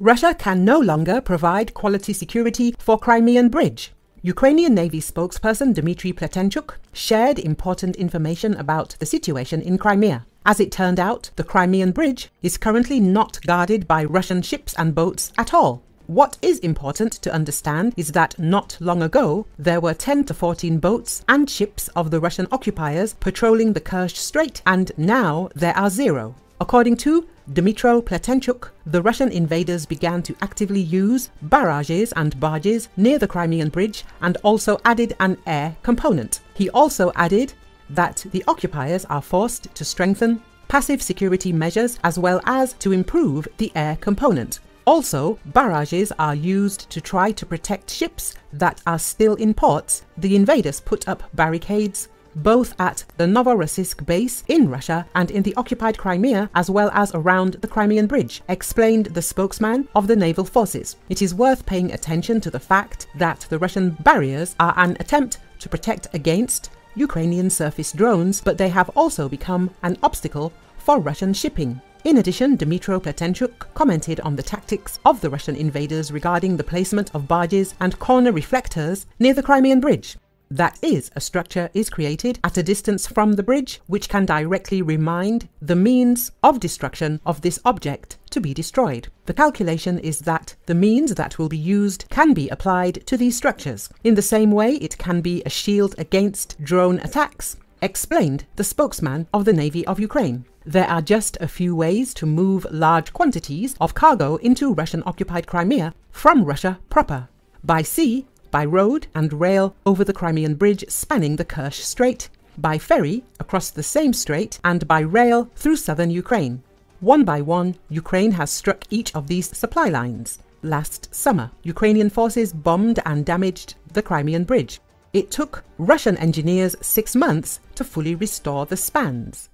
Russia can no longer provide quality security for Crimean Bridge. Ukrainian Navy spokesperson Dmytro Pletenchuk shared important information about the situation in Crimea. As it turned out, the Crimean Bridge is currently not guarded by Russian ships and boats at all. What is important to understand is that not long ago, there were 10 to 14 boats and ships of the Russian occupiers patrolling the Kerch Strait, and now there are zero. According to Dmytro Pletenchuk, the Russian invaders began to actively use barrages and barges near the Crimean Bridge and also added an air component. He also added that the occupiers are forced to strengthen passive security measures as well as to improve the air component. Also, barrages are used to try to protect ships that are still in ports. The invaders put up barricades both at the Novorossiysk base in Russia and in the occupied Crimea, as well as around the Crimean Bridge, explained the spokesman of the naval forces. It is worth paying attention to the fact that the Russian barriers are an attempt to protect against Ukrainian surface drones, but they have also become an obstacle for Russian shipping. In addition, Dmytro Pletenchuk commented on the tactics of the Russian invaders regarding the placement of barges and corner reflectors near the Crimean Bridge. That is, a structure is created at a distance from the bridge which can directly remind the means of destruction of this object to be destroyed. The calculation is that the means that will be used can be applied to these structures. In the same way, it can be a shield against drone attacks, explained the spokesman of the Navy of Ukraine. There are just a few ways to move large quantities of cargo into Russian occupied Crimea from Russia proper by sea, by road and rail over the Crimean Bridge spanning the Kerch Strait, by ferry across the same strait, and by rail through southern Ukraine. One by one, Ukraine has struck each of these supply lines. Last summer, Ukrainian forces bombed and damaged the Crimean Bridge. It took Russian engineers six months to fully restore the spans.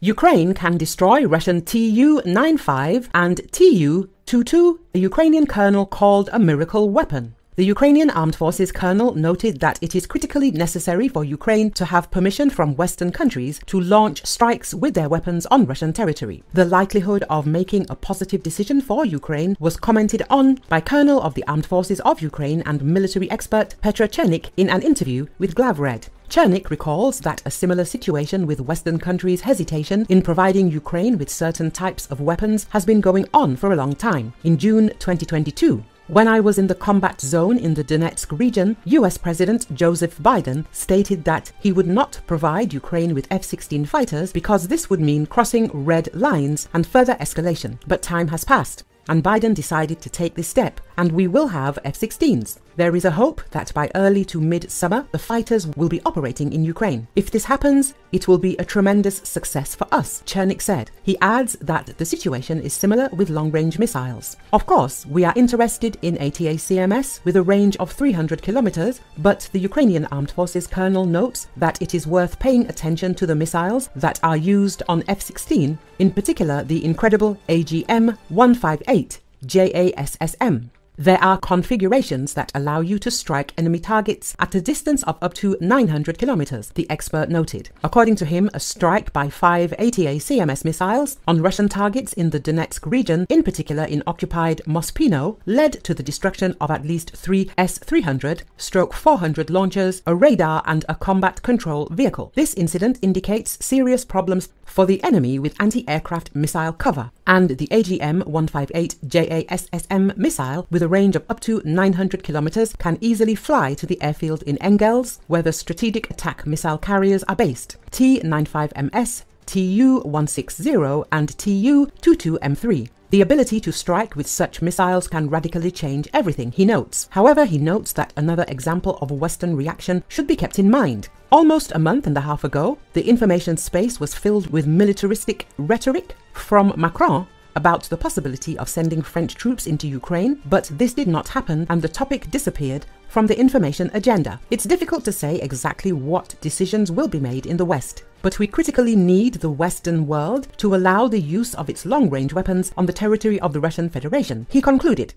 Ukraine can destroy Russian Tu 95 and Tu 22, a Ukrainian colonel called a miracle weapon. The Ukrainian Armed Forces colonel noted that it is critically necessary for Ukraine to have permission from Western countries to launch strikes with their weapons on Russian territory. The likelihood of making a positive decision for Ukraine was commented on by Colonel of the Armed Forces of Ukraine and military expert Petro Chernik in an interview with Glavred. Chernik recalls that a similar situation with Western countries' hesitation in providing Ukraine with certain types of weapons has been going on for a long time. In June 2022, when I was in the combat zone in the Donetsk region, US President Joseph Biden stated that he would not provide Ukraine with F 16 fighters because this would mean crossing red lines and further escalation. But time has passed and Biden decided to take this step, and we will have F 16s. There is a hope that by early to mid summer, the fighters will be operating in Ukraine. If this happens, it will be a tremendous success for us, Chernik said. He adds that the situation is similar with long range missiles. Of course, we are interested in ATACMS with a range of 300 kilometers, but the Ukrainian Armed Forces colonel notes that it is worth paying attention to the missiles that are used on F 16, in particular the incredible AGM 158 JASSM. There are configurations that allow you to strike enemy targets at a distance of up to 900 kilometers, the expert noted. According to him, a strike by five ATACMS missiles on Russian targets in the Donetsk region, in particular in occupied Mospino, led to the destruction of at least three S-300 stroke 400 launchers, a radar and a combat control vehicle. This incident indicates serious problems for the enemy with anti-aircraft missile cover, and the AGM-158 JASSM missile with a range of up to 900 kilometers can easily fly to the airfield in Engels, where the strategic attack missile carriers are based. Tu-95MS, Tu-160 and Tu-22M3. The ability to strike with such missiles can radically change everything, he notes. However, he notes that another example of a Western reaction should be kept in mind. Almost a month and a half ago, the information space was filled with militaristic rhetoric from Macron about the possibility of sending French troops into Ukraine, but this did not happen and the topic disappeared from the information agenda. It's difficult to say exactly what decisions will be made in the West, but we critically need the Western world to allow the use of its long-range weapons on the territory of the Russian Federation, he concluded.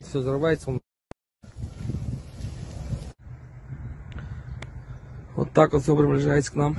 Все взрывается, он так вот все приближается к нам.